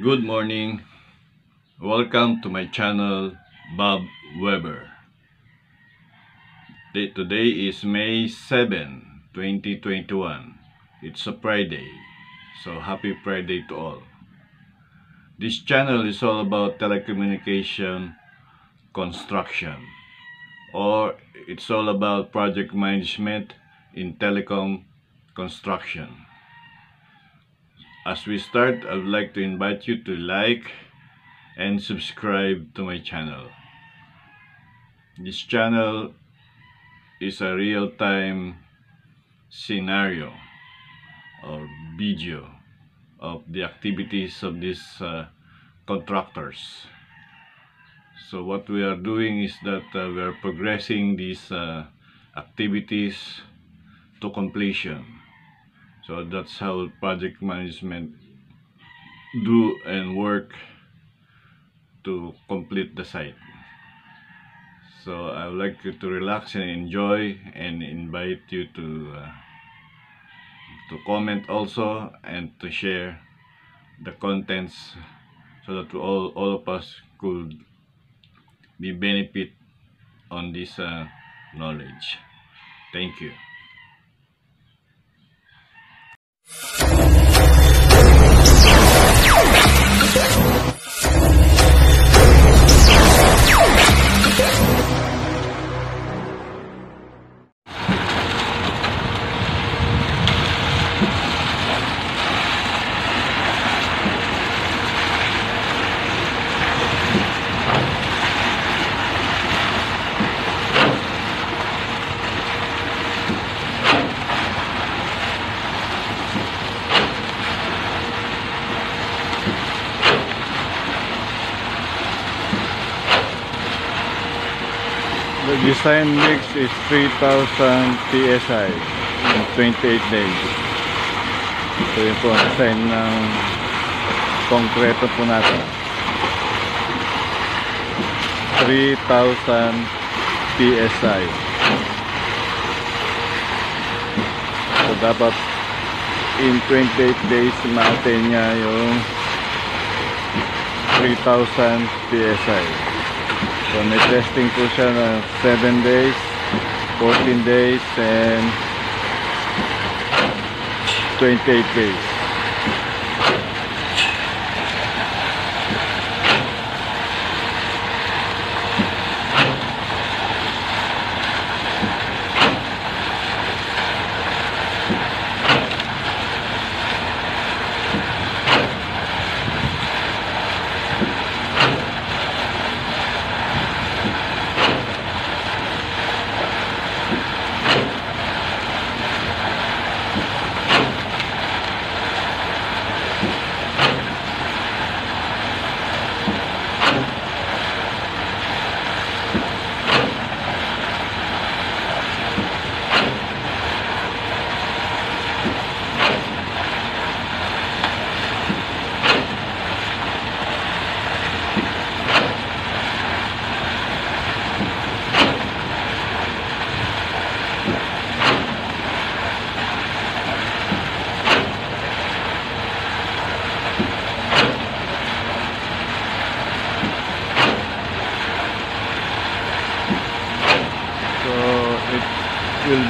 Good morning. Welcome to my channel, Bob Juever. Day- Today is May 7, 2021. It's a Friday. So happy Friday to all. This channel is all about telecommunication construction or it's all about project management in telecom construction. As we start, I would like to invite you to like and subscribe to my channel. This channel is a real-time scenario or video of the activities of these uh, contractors. So what we are doing is that uh, we are progressing these uh, activities to completion. So that's how project management do and work to complete the site. So I would like you to relax and enjoy and invite you to uh, to comment also and to share the contents so that all, all of us could be benefit on this uh, knowledge. Thank you. Design mix is 3,000 PSI in 28 days. Ito yung po ang design ng konkreto po natin. 3,000 PSI. So dapat in 28 days ma-attain niya yung 3,000 PSI. So may testing po siya na 7 days, 14 days, and 28 days.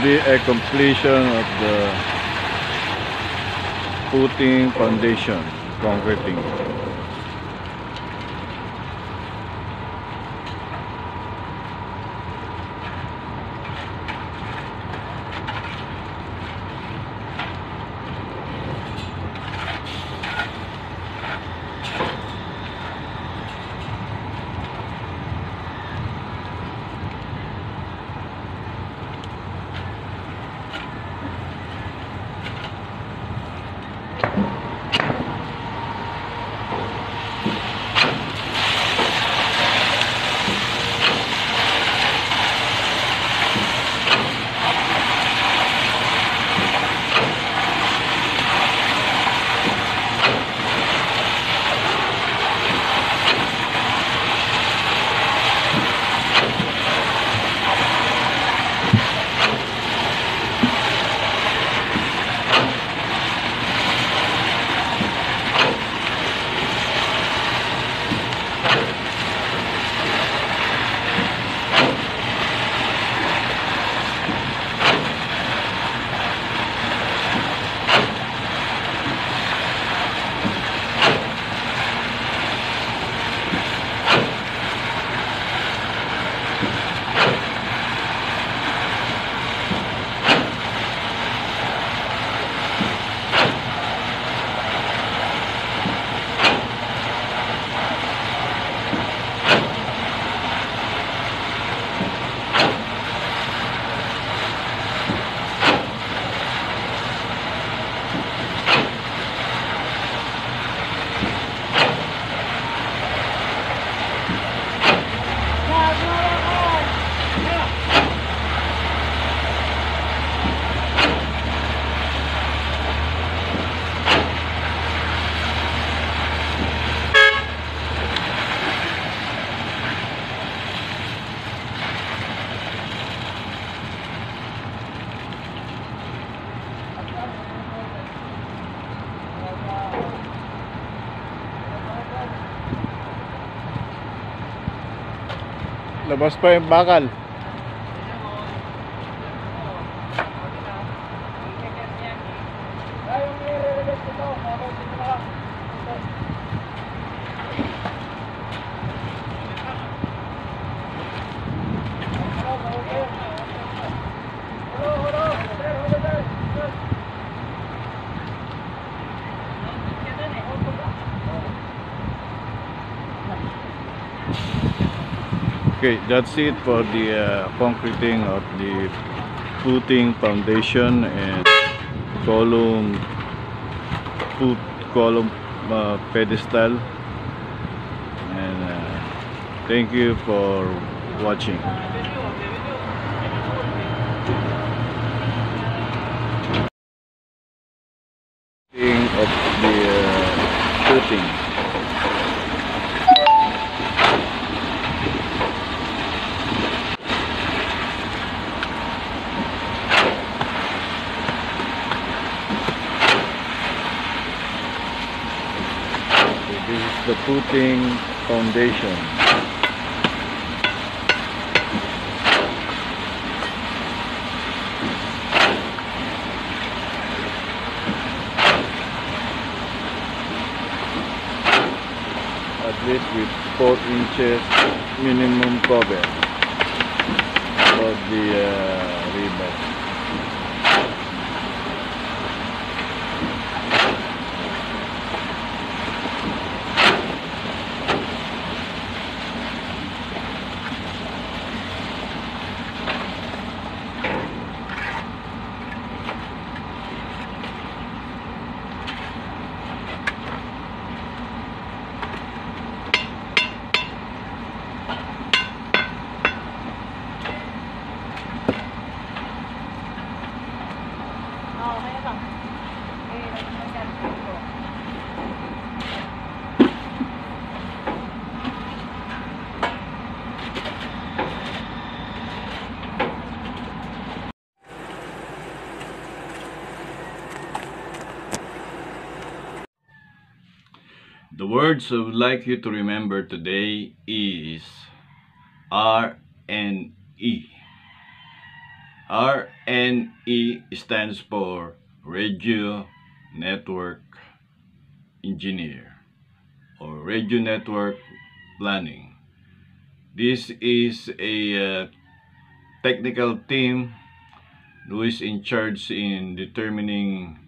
Be a completion of the footing foundation, concreting. That's not Labas pa yung bakal. Okay, that's it for the uh, concreting of the footing foundation and column foot column uh, pedestal. And uh, thank you for watching Footing of the uh, footing So this is the footing foundation. At least with 4 inches minimum cover of the uh, words I would like you to remember today is R N E. R N E stands for Radio Network Engineer or Radio Network Planning. This is a uh, technical team who is in charge in determining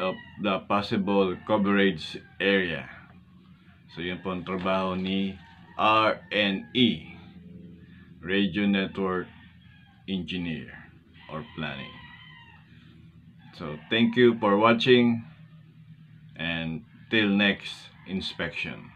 of the possible coverage area. So yun po ang trabaho ni RNE, Radio Network Engineer or Planning. So thank you for watching and till next inspection.